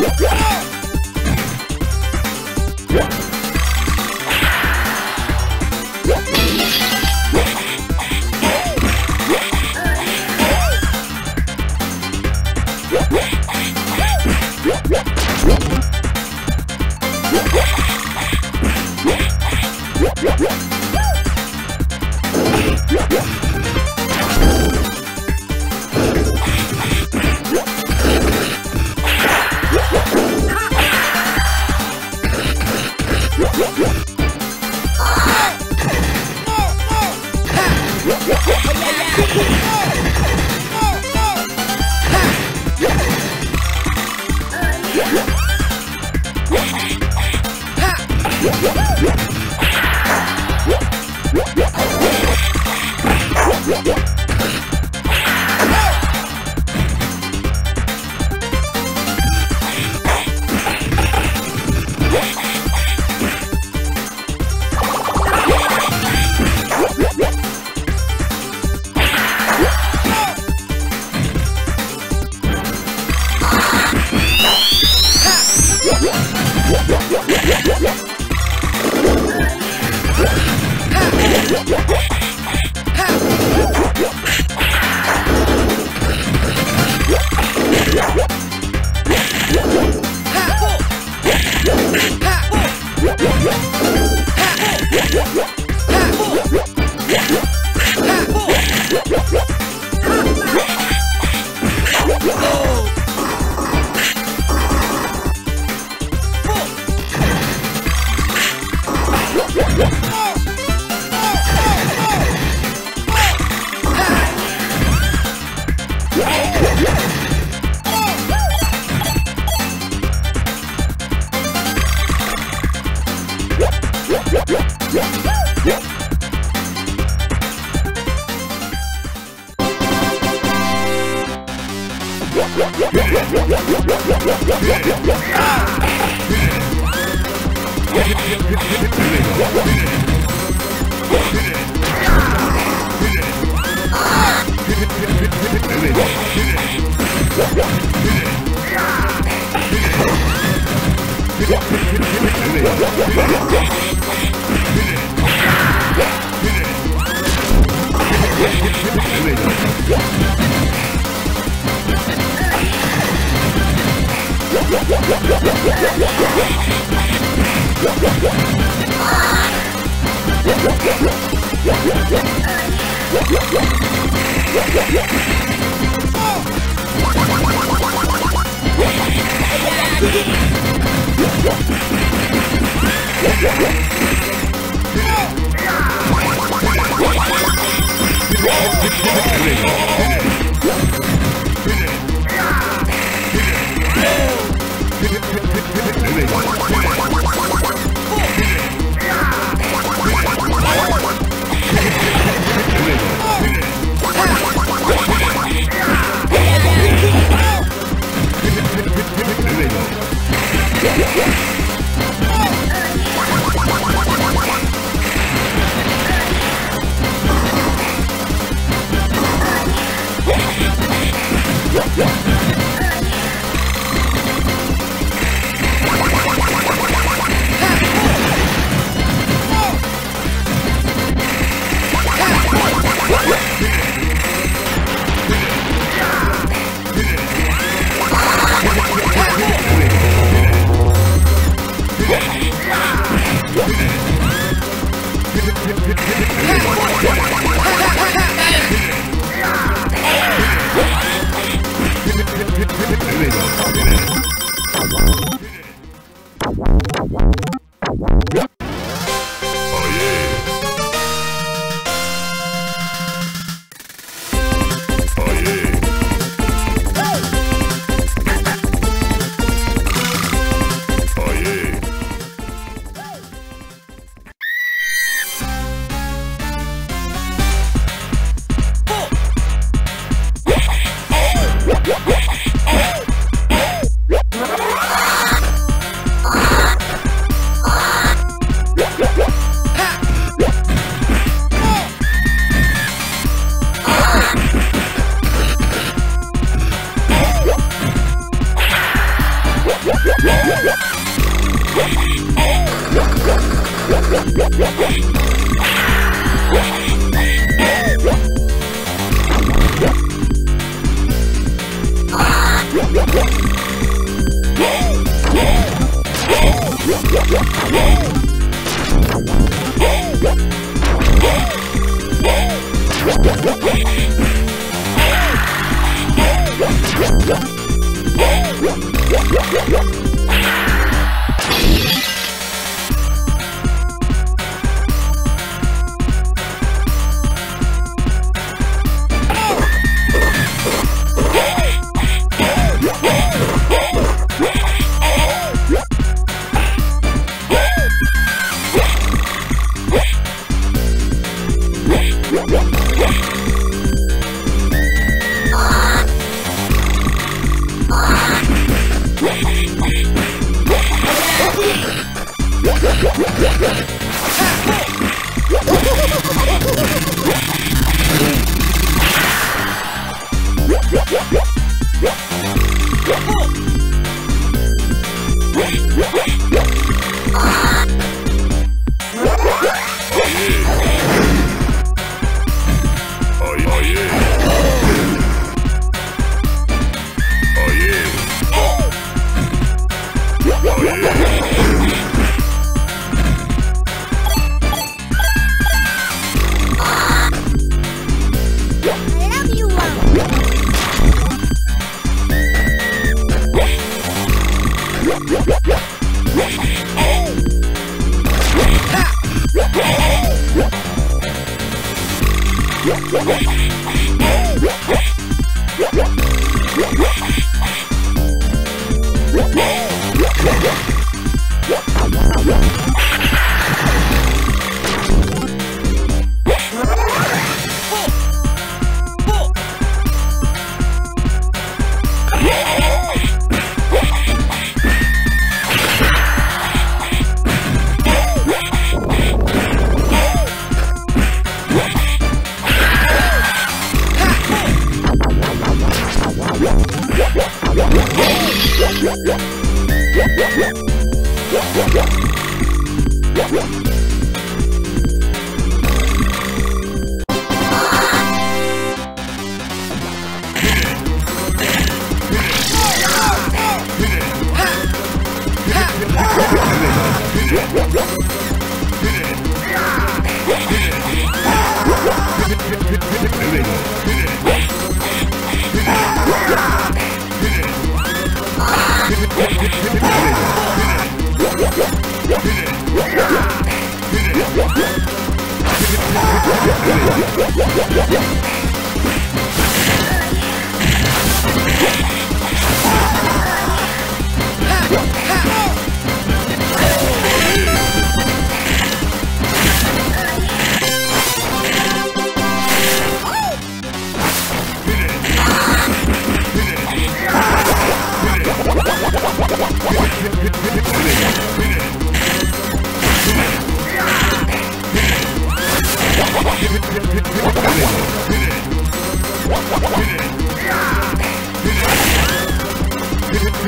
Yeah! Finish! Yeah.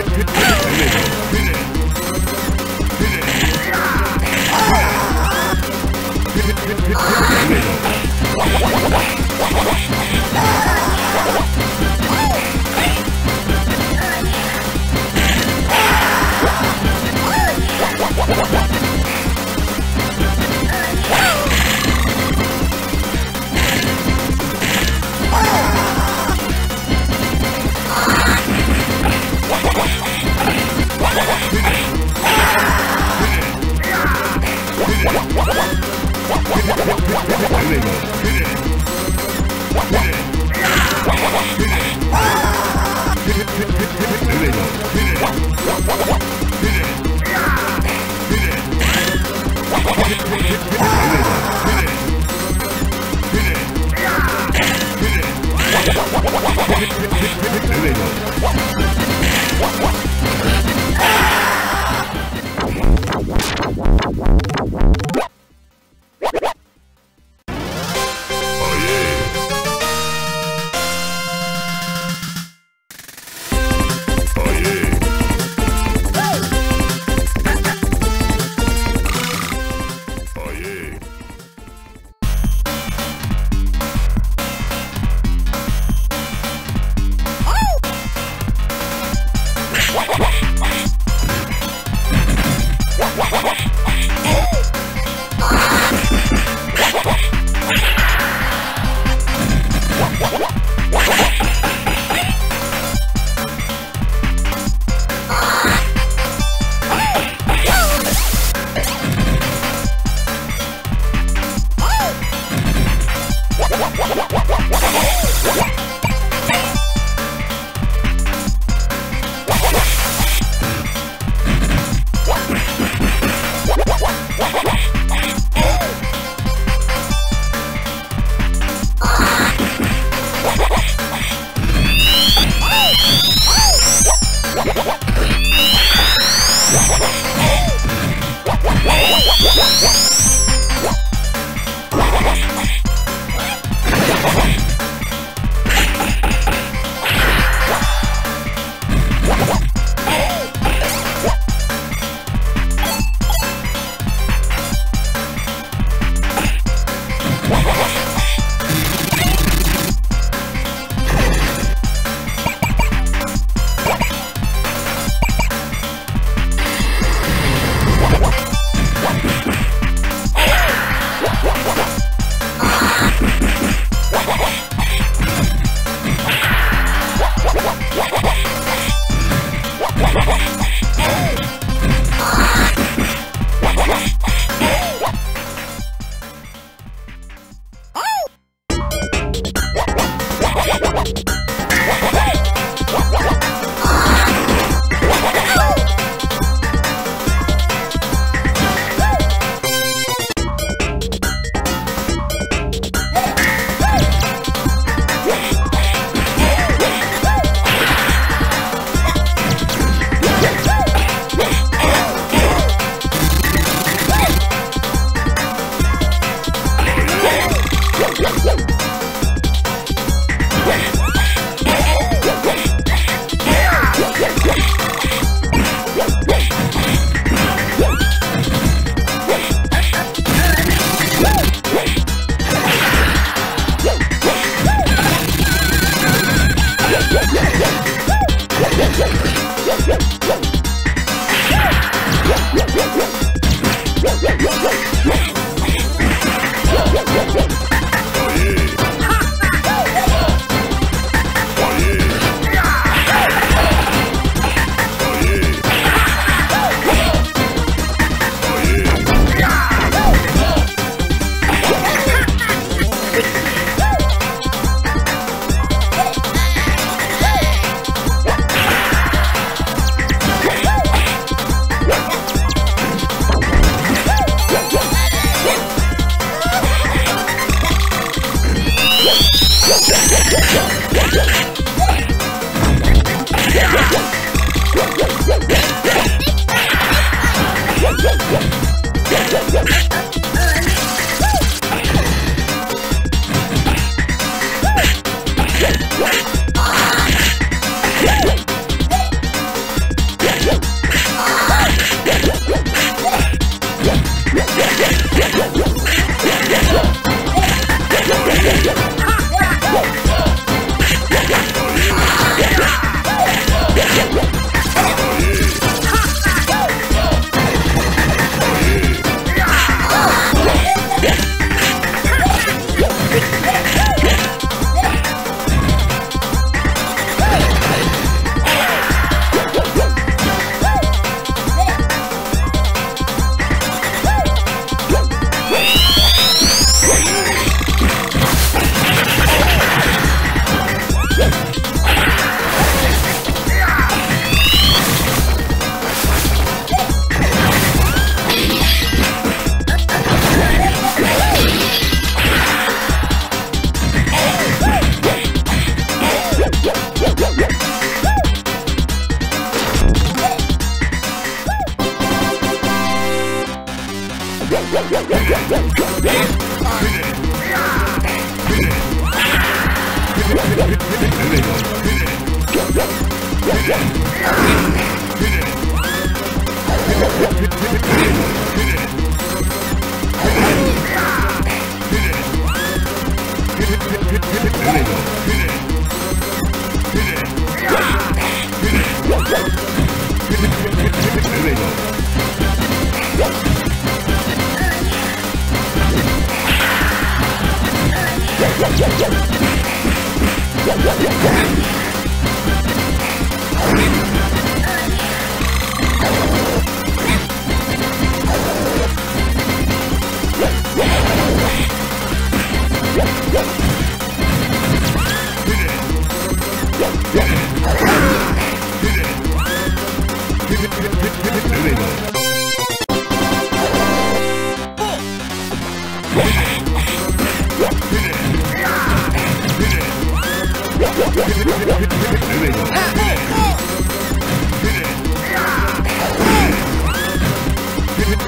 Minute. Let's go.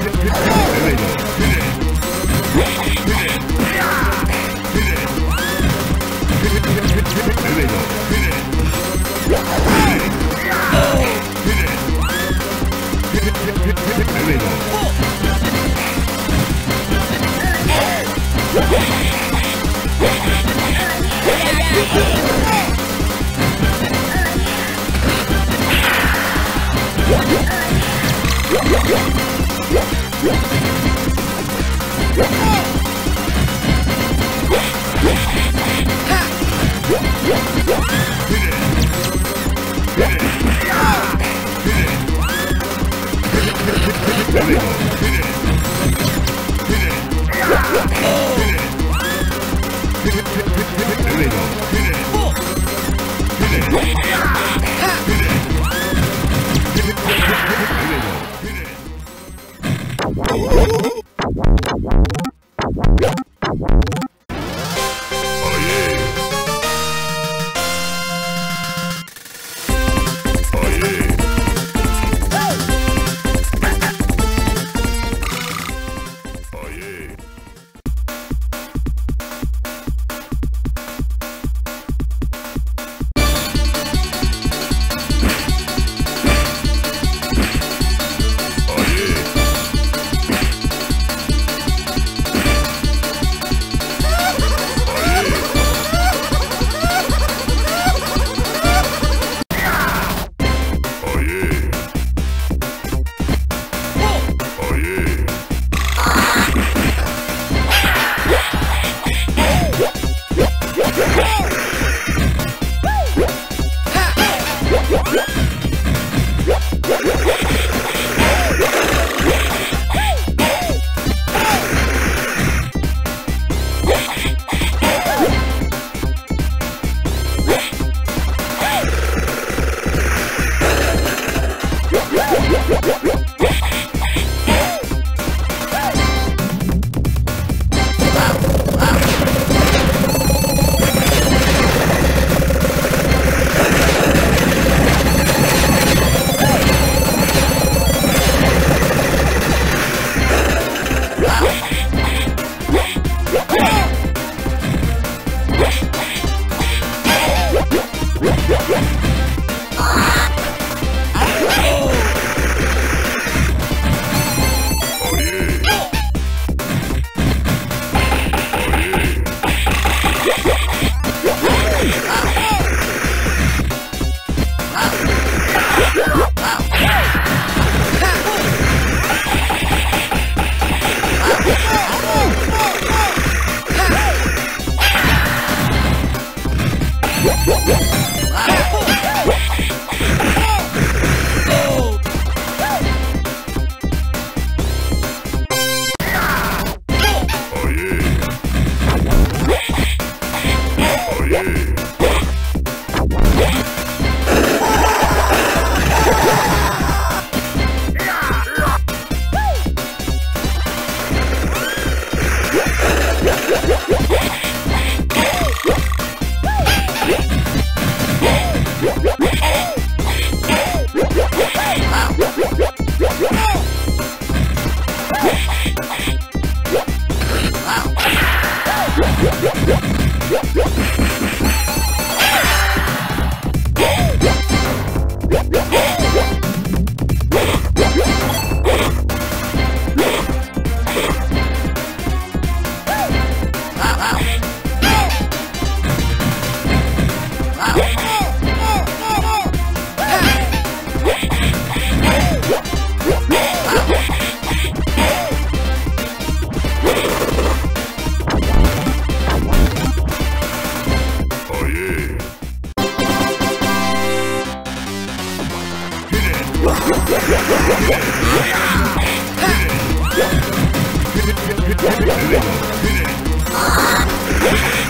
Get, get, Yeah!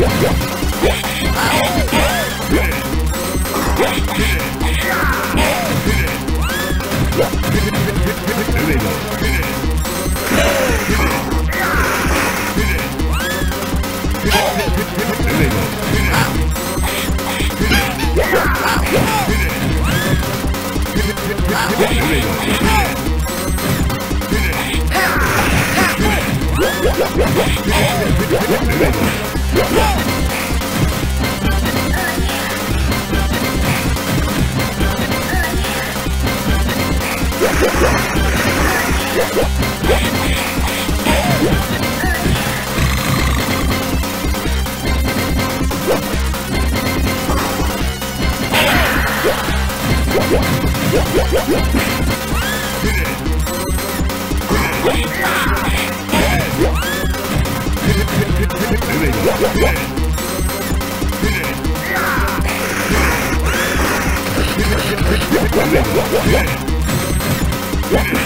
Yeah! Yeah. Yeah!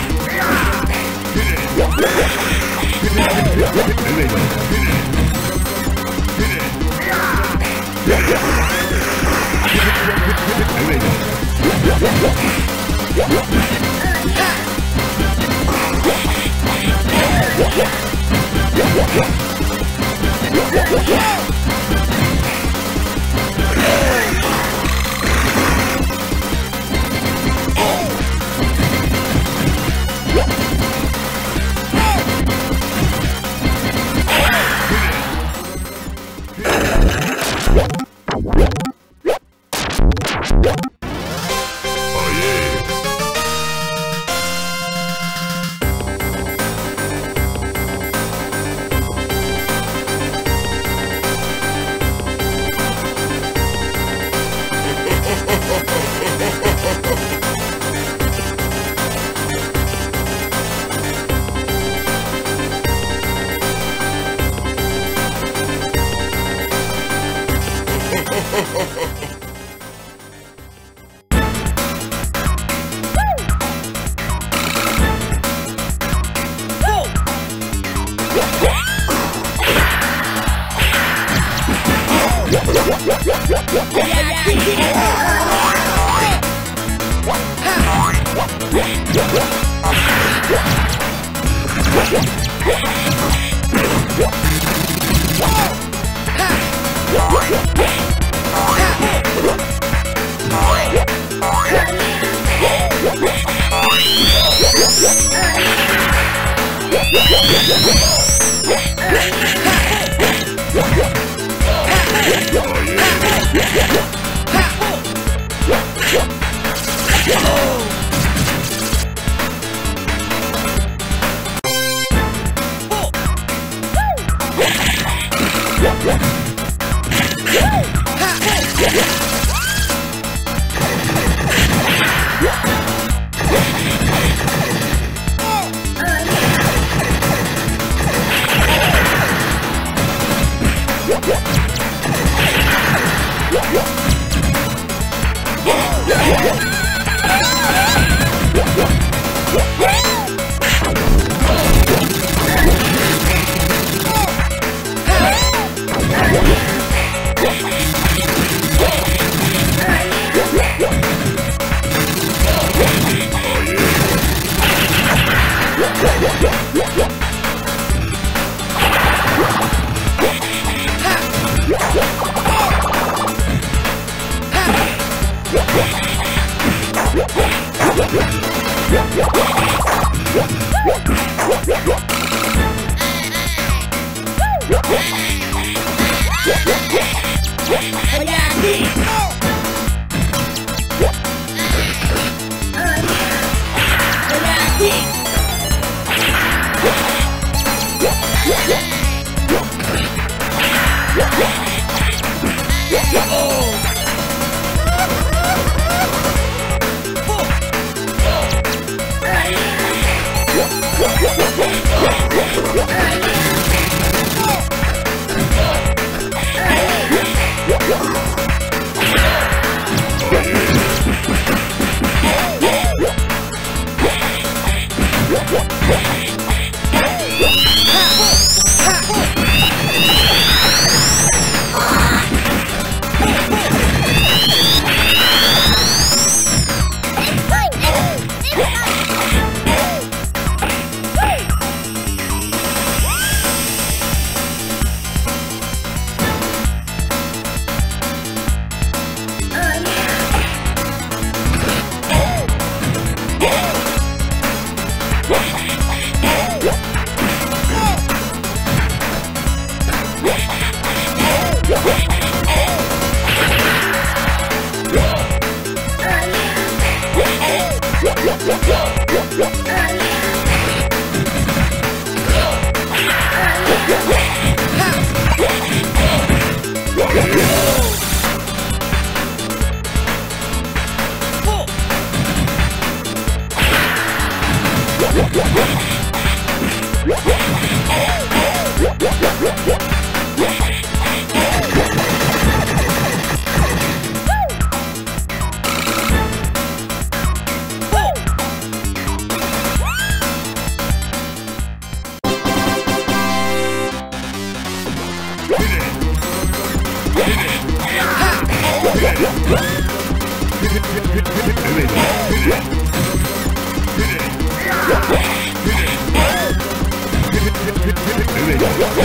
Oh,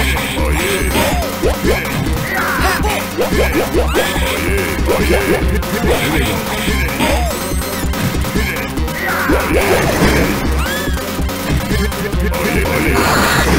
yeah.